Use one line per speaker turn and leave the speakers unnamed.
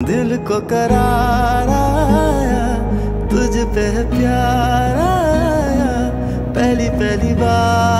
दिल को कराराया तुझ पे प्यार आया पहली पहली बार।